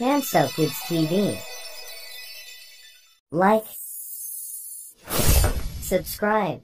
Cancel kids TV. Like, subscribe.